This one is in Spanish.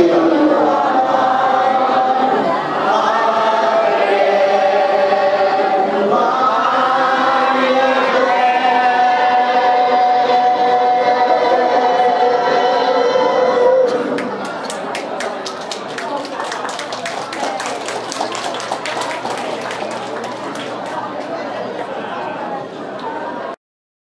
Gracias.